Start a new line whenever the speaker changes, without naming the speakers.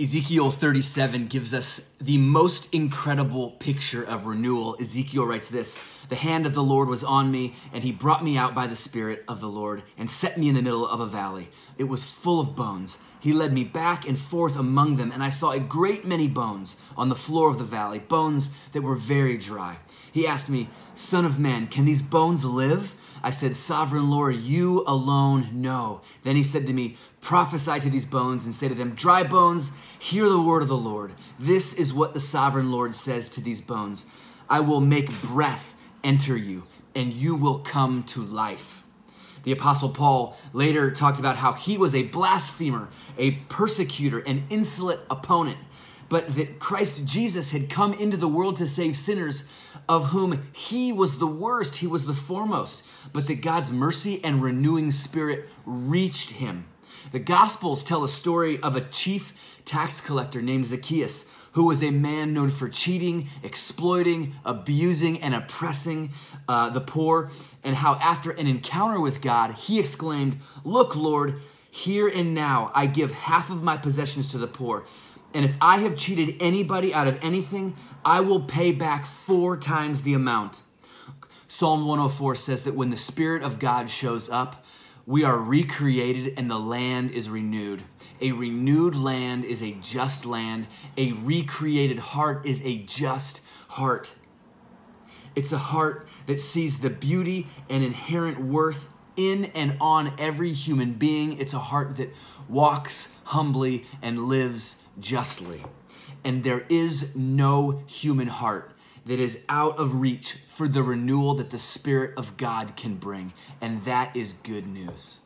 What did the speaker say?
Ezekiel 37 gives us the most incredible picture of renewal. Ezekiel writes this The hand of the Lord was on me, and he brought me out by the Spirit of the Lord and set me in the middle of a valley. It was full of bones. He led me back and forth among them, and I saw a great many bones on the floor of the valley, bones that were very dry. He asked me, Son of man, can these bones live? I said, Sovereign Lord, you alone know. Then he said to me, Prophesy to these bones and say to them, Dry bones, hear the word of the Lord. This is what the sovereign Lord says to these bones I will make breath enter you, and you will come to life. The Apostle Paul later talked about how he was a blasphemer, a persecutor, an insolent opponent but that Christ Jesus had come into the world to save sinners, of whom he was the worst, he was the foremost, but that God's mercy and renewing spirit reached him. The Gospels tell a story of a chief tax collector named Zacchaeus, who was a man known for cheating, exploiting, abusing, and oppressing uh, the poor, and how after an encounter with God, he exclaimed, Look, Lord, here and now I give half of my possessions to the poor. And if I have cheated anybody out of anything, I will pay back four times the amount. Psalm 104 says that when the Spirit of God shows up, we are recreated and the land is renewed. A renewed land is a just land. A recreated heart is a just heart. It's a heart that sees the beauty and inherent worth in and on every human being. It's a heart that walks humbly and lives justly. And there is no human heart that is out of reach for the renewal that the Spirit of God can bring. And that is good news.